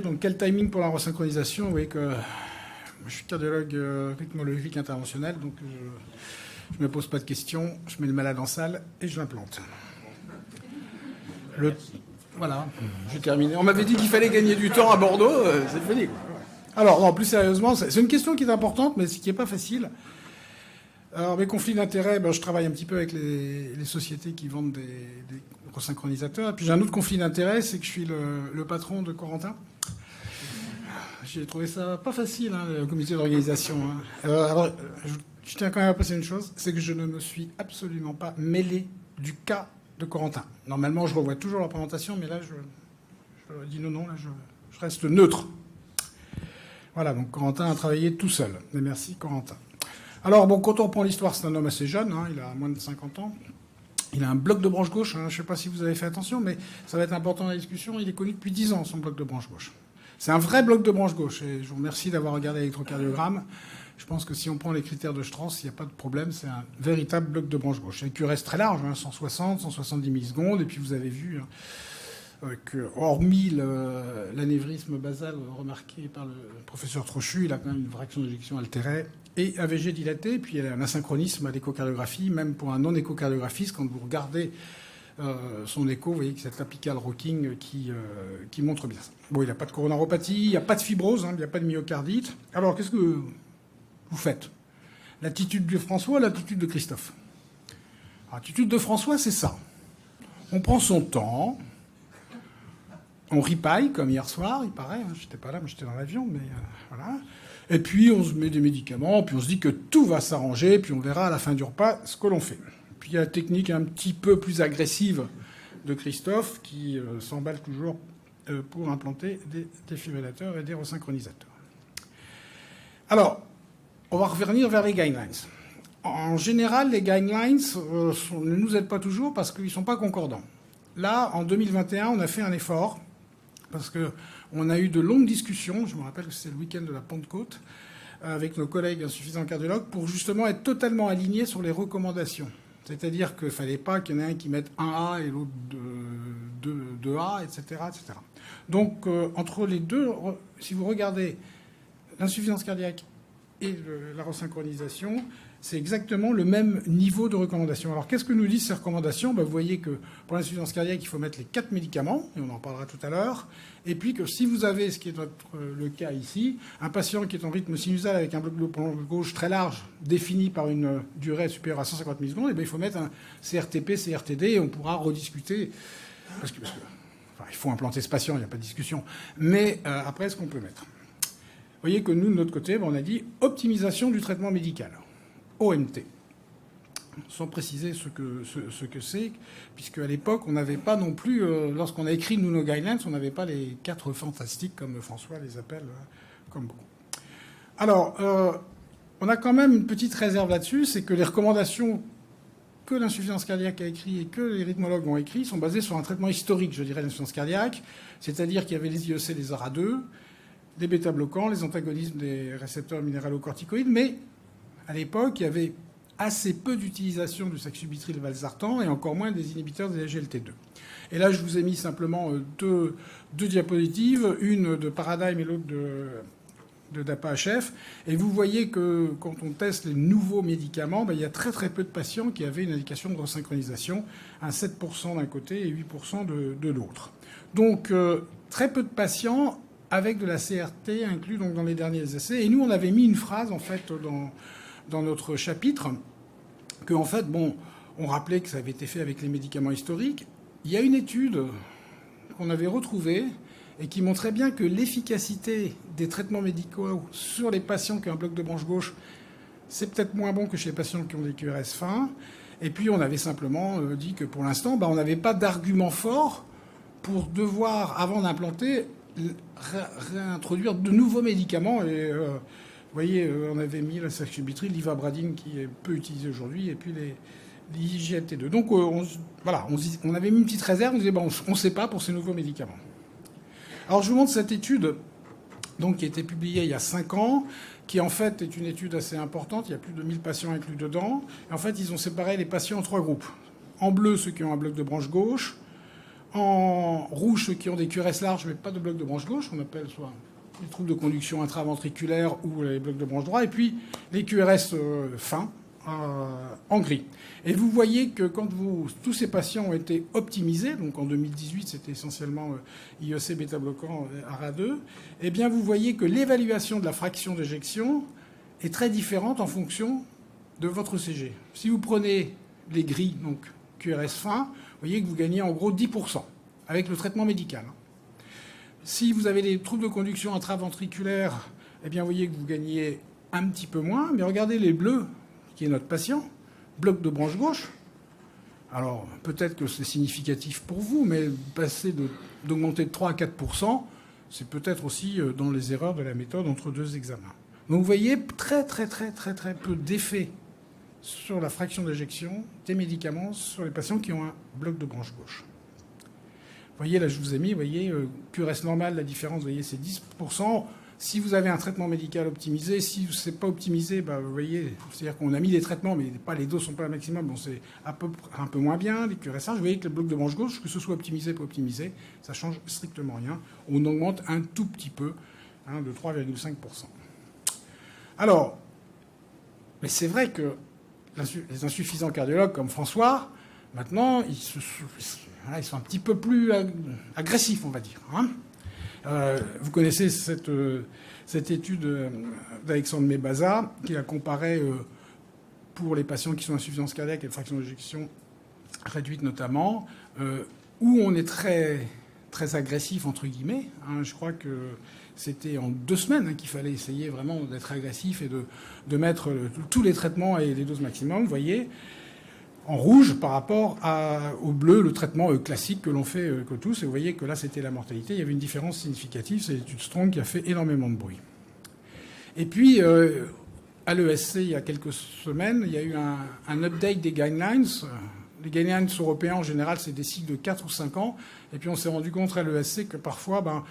Donc quel timing pour la resynchronisation? Vous voyez que je suis cardiologue euh, rythmologique interventionnel, donc je ne me pose pas de questions, je mets le malade en salle et je l'implante. Le... Voilà, j'ai terminé. On m'avait dit qu'il fallait gagner du temps à Bordeaux, euh, c'est fini. Alors, non, plus sérieusement, c'est une question qui est importante, mais qui n'est pas facile. Alors, mes conflits d'intérêts, ben, je travaille un petit peu avec les, sociétés qui vendent des, resynchronisateurs. Et puis j'ai un autre conflit d'intérêts, c'est que je suis le patron de Corentin. J'ai trouvé ça pas facile, hein, le comité d'organisation. Hein. Euh, je, tiens quand même à passer une chose, c'est que je ne me suis absolument pas mêlé du cas de Corentin. Normalement, je revois toujours la présentation, mais là, je, dis non, non, là, je, reste neutre. Voilà, donc Corentin a travaillé tout seul. Mais merci, Corentin. Alors, bon, quand on reprend l'histoire, c'est un homme assez jeune, hein, il a moins de 50 ans. Il a un bloc de branche gauche, je ne sais pas si vous avez fait attention, mais ça va être important dans la discussion. Il est connu depuis 10 ans, son bloc de branche gauche. C'est un vrai bloc de branche gauche. Et je vous remercie d'avoir regardé l'électrocardiogramme. Je pense que si on prend les critères de Strauss, il n'y a pas de problème. C'est un véritable bloc de branche gauche. Avec QRS très large, 160, 170 millisecondes. Et puis vous avez vu hein, euh, que, hormis l'anévrisme basal remarqué par le professeur Trochu, il a quand même une fraction d'éjection altérée et AVG dilaté. Puis il y a un asynchronisme à l'échocardiographie, même pour un non-échocardiographiste, quand vous regardez euh, son écho, vous voyez que c'est l'apical rocking qui, euh, qui montre bien ça. Bon, il n'y a pas de coronaropathie, il n'y a pas de fibrose, hein, il n'y a pas de myocardite. Alors, qu'est-ce que vous faites? L'attitude de François, l'attitude de Christophe? L'attitude de François, c'est ça. On prend son temps, on ripaille, comme hier soir, il paraît. Hein, j'étais pas là, mais j'étais dans l'avion, mais euh, voilà. Et puis, on se met des médicaments, puis on se dit que tout va s'arranger, puis on verra à la fin du repas ce que l'on fait. Puis il y a la technique un petit peu plus agressive de Christophe qui euh, s'emballe toujours euh, pour implanter des défibrillateurs et des resynchronisateurs. Alors, on va revenir vers les guidelines. En général, les guidelines euh, ne nous aident pas toujours parce qu'ils ne sont pas concordants. Là, en 2021, on a fait un effort parce qu'on a eu de longues discussions, je me rappelle que c'était le week-end de la Pentecôte, avec nos collègues insuffisants cardiologues, pour justement être totalement alignés sur les recommandations. C'est-à-dire qu'il ne fallait pas qu'il y en ait un qui mette un A et l'autre 2 A, etc., etc. Donc, euh, entre les deux, si vous regardez l'insuffisance cardiaque et la resynchronisation, c'est exactement le même niveau de recommandation. Alors qu'est-ce que nous disent ces recommandations? Ben, Vous voyez que pour l'insuffisance cardiaque, il faut mettre les quatre médicaments, et on en parlera tout à l'heure. Et puis que si vous avez, ce qui est euh, le cas ici, un patient qui est en rythme sinusal avec un bloc de gauche très large, défini par une euh, durée supérieure à 150 millisecondes, et bien il faut mettre un CRTP, CRTD, et on pourra rediscuter. Parce que, il faut implanter ce patient, il n'y a pas de discussion. Mais euh, après, ce qu'on peut mettre? Vous voyez que nous, de notre côté, ben, on a dit optimisation du traitement médical. OMT. Sans préciser ce que ce, que c'est, puisque à l'époque, on n'avait pas non plus, euh, lorsqu'on a écrit nous nos guidelines, on n'avait pas les quatre fantastiques, comme François les appelle, euh, comme beaucoup. Alors, euh, on a quand même une petite réserve là-dessus, c'est que les recommandations que l'insuffisance cardiaque a écrit et que les rythmologues ont écrit sont basées sur un traitement historique, je dirais, l'insuffisance cardiaque, c'est-à-dire qu'il y avait les IEC, les ARA2, des bêta-bloquants, les antagonismes des récepteurs minéralocorticoïdes, mais à l'époque, il y avait assez peu d'utilisation du saxubitril valsartan et encore moins des inhibiteurs des GLT2. Et là, je vous ai mis simplement euh, deux, diapositives, une de Paradigm et l'autre de, de DAPA-HF. Et vous voyez que quand on teste les nouveaux médicaments, ben, il y a très très peu de patients qui avaient une indication de resynchronisation, un 7% d'un côté et 8% de, de l'autre. Donc euh, très peu de patients avec de la CRT inclus donc, dans les derniers essais. Et nous, on avait mis une phrase en fait dans dans notre chapitre que, en fait, bon, on rappelait que ça avait été fait avec les médicaments historiques. Il y a une étude qu'on avait retrouvée et qui montrait bien que l'efficacité des traitements médicaux sur les patients qui ont un bloc de branche gauche, c'est peut-être moins bon que chez les patients qui ont des QRS fins. Et puis on avait simplement euh, dit que pour l'instant, bah, on n'avait pas d'argument fort pour devoir, avant d'implanter, réintroduire de nouveaux médicaments. Et euh, vous voyez, euh, on avait mis la saxubitril, l'ivabradine qui est peu utilisé aujourd'hui, et puis les, IGLT2. Donc euh, voilà, on, avait mis une petite réserve, on disait bon, on ne sait pas pour ces nouveaux médicaments. Alors je vous montre cette étude donc, qui a été publiée il y a 5 ans, qui en fait est une étude assez importante, il y a plus de 1000 patients inclus dedans. En fait, ils ont séparé les patients en trois groupes. En bleu, ceux qui ont un bloc de branche gauche, En rouge, ceux qui ont des QRS larges, mais pas de bloc de branche gauche, on appelle soit les troubles de conduction intraventriculaire ou les blocs de branche droit, et puis les QRS euh, fins euh, en gris. Et vous voyez que quand vous, tous ces patients ont été optimisés, donc en 2018 c'était essentiellement euh, IEC bêta-bloquant ARA2, eh bien vous voyez que l'évaluation de la fraction d'éjection est très différente en fonction de votre CG. Si vous prenez les gris, donc QRS fin, vous voyez que vous gagnez en gros 10% avec le traitement médical. Si vous avez des troubles de conduction intraventriculaire, eh bien, vous voyez que vous gagnez un petit peu moins. Mais regardez les bleus, qui est notre patient, bloc de branche gauche. Alors, peut-être que c'est significatif pour vous, mais passer d'augmenter de, 3 à 4% c'est peut-être aussi euh, dans les erreurs de la méthode entre deux examens. Donc, vous voyez très, très, très, très, très peu d'effets sur la fraction d'éjection des médicaments sur les patients qui ont un bloc de branche gauche. Voyez, là, je vous ai mis, vous voyez, euh, QRS normal, la différence, vous voyez, c'est 10%. Si vous avez un traitement médical optimisé, si ce n'est pas optimisé, bah, vous voyez, c'est-à-dire qu'on a mis des traitements, mais pas les doses sont pas au maximum, bon, c'est un peu, un peu moins bien, les QRS Vous voyez que le bloc de branche gauche, que ce soit optimisé pas optimisé, ça change strictement rien. On augmente un tout petit peu, hein, de 3,5%. Alors, mais c'est vrai que les insuffisants cardiologues comme François, maintenant, ils, sont un petit peu plus agressifs, on va dire. Hein. Euh, vous connaissez cette, euh, étude euh, d'Alexandre Mebaza qui a comparé pour les patients qui sont insuffisance cardiaque et de fraction d'éjection réduite notamment, où on est très, très agressif, entre guillemets. Hein. je crois que c'était en deux semaines hein, qu'il fallait essayer vraiment d'être agressif et de, mettre tous les traitements et les doses maximum. Vous voyez, en rouge par rapport au bleu, le traitement euh, classique que l'on fait euh, que tous. Et vous voyez que là, c'était la mortalité. Il y avait une différence significative. C'est l'étude Strong qui a fait énormément de bruit. Et puis, euh, à l'ESC, il y a quelques semaines, il y a eu un, un update des guidelines les guidelines européens, en général, c'est des cycles de 4 ou 5 ans. Et puis on s'est rendu compte à l'ESC que parfois, ben,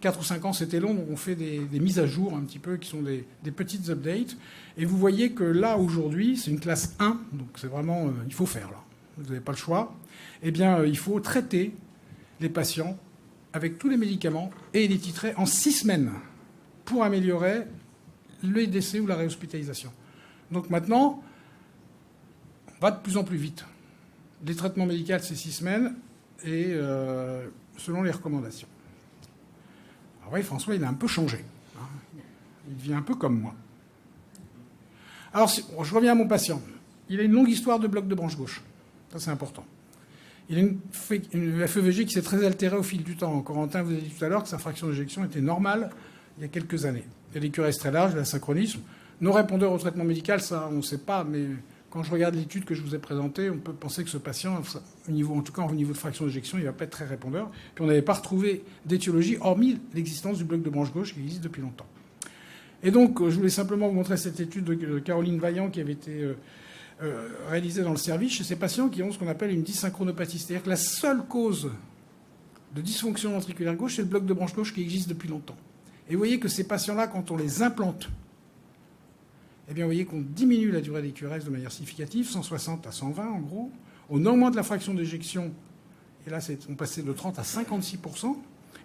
4 ou 5 ans, c'était long, donc on fait des, mises à jour un petit peu, qui sont des, petites updates. Et vous voyez que là, aujourd'hui, c'est une classe 1, donc c'est vraiment, euh, il faut faire là. Vous n'avez pas le choix. Eh bien, euh, il faut traiter les patients avec tous les médicaments et les titrer en 6 semaines pour améliorer le décès ou la réhospitalisation. Donc maintenant, on va de plus en plus vite. Les traitements médicaux, c'est six semaines, et euh, selon les recommandations. Alors oui, François, il a un peu changé. Hein. Il devient un peu comme moi. Alors, je reviens à mon patient. Il a une longue histoire de bloc de branche gauche. Ça, c'est important. Il a une, une FEVG qui s'est très altérée au fil du temps. Corentin vous a dit tout à l'heure que sa fraction d'éjection était normale il y a quelques années. Il y a des QRS très larges, synchronisme. Nos répondeurs au traitement médical, ça, on ne sait pas, mais quand je regarde l'étude que je vous ai présentée, on peut penser que ce patient, au niveau, en tout cas au niveau de fraction d'éjection, il ne va pas être très répondeur. Puis on n'avait pas retrouvé d'étiologie, hormis l'existence du bloc de branche gauche qui existe depuis longtemps. Et donc, je voulais simplement vous montrer cette étude de Caroline Vaillant qui avait été euh, euh, réalisée dans le service chez ces patients qui ont ce qu'on appelle une dysynchronopathie. C'est-à-dire que la seule cause de dysfonction ventriculaire gauche, c'est le bloc de branche gauche qui existe depuis longtemps. Et vous voyez que ces patients-là, quand on les implante eh bien, vous voyez qu'on diminue la durée des QRS de manière significative, 160 à 120 en gros. On augmente la fraction d'éjection, et là, on passait de 30 à 56%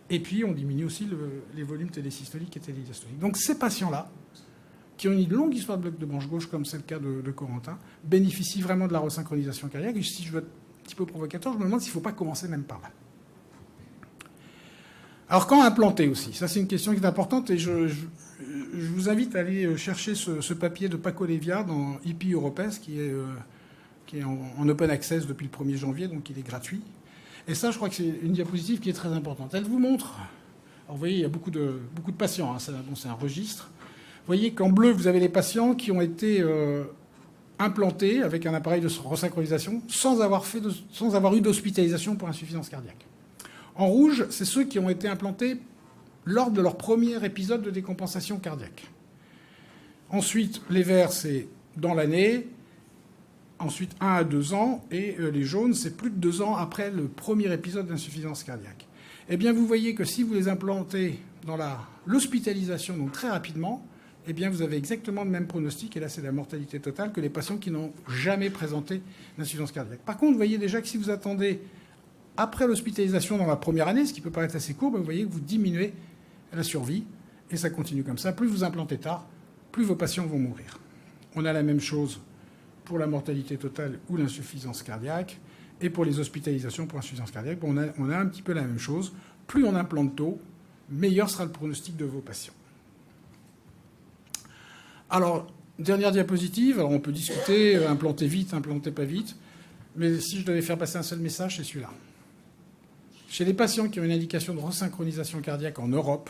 et puis on diminue aussi les volumes télésystoliques et télédiastoliques. Donc ces patients-là, qui ont une longue histoire de bloc de branche gauche, comme c'est le cas de, Corentin, bénéficient vraiment de la resynchronisation cardiaque. Et si je veux être un petit peu provocateur, je me demande s'il ne faut pas commencer même par là. Alors quand implanter aussi Ça c'est une question qui est importante et je, vous invite à aller chercher ce, papier de Paco Levia dans IP Europes qui est, euh, qui est en, open access depuis le 1er janvier, donc il est gratuit. Et ça je crois que c'est une diapositive qui est très importante. Elle vous montre, alors vous voyez il y a beaucoup de, beaucoup de patients, hein, c'est un registre. Vous voyez qu'en bleu vous avez les patients qui ont été euh, implantés avec un appareil de resynchronisation sans avoir, fait sans avoir eu d'hospitalisation pour insuffisance cardiaque. En rouge, c'est ceux qui ont été implantés lors de leur premier épisode de décompensation cardiaque. Ensuite, les verts, c'est dans l'année. Ensuite, 1 à 2 ans. Et euh, les jaunes, c'est plus de 2 ans après le premier épisode d'insuffisance cardiaque. Eh bien, vous voyez que si vous les implantez dans l'hospitalisation, donc très rapidement, eh bien, vous avez exactement le même pronostic, et là, c'est la mortalité totale, que les patients qui n'ont jamais présenté d'insuffisance cardiaque. Par contre, vous voyez déjà que si vous attendez après l'hospitalisation dans la première année, ce qui peut paraître assez court, vous voyez que vous diminuez la survie et ça continue comme ça. Plus vous implantez tard, plus vos patients vont mourir. On a la même chose pour la mortalité totale ou l'insuffisance cardiaque et pour les hospitalisations pour insuffisance cardiaque. on, a, on a un petit peu la même chose. Plus on implante tôt, meilleur sera le pronostic de vos patients. Alors, dernière diapositive. Alors, on peut discuter, euh, implanter vite, implanter pas vite. Mais si je devais faire passer un seul message, c'est celui-là. Chez les patients qui ont une indication de resynchronisation cardiaque en Europe,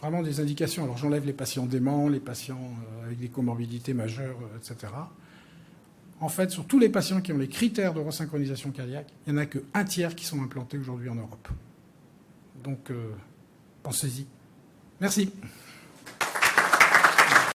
vraiment des indications, alors j'enlève les patients déments, les patients euh, avec des comorbidités majeures, euh, etc. En fait, sur tous les patients qui ont les critères de resynchronisation cardiaque, il n'y en a qu'un tiers qui sont implantés aujourd'hui en Europe. Donc, pensez-y. Merci.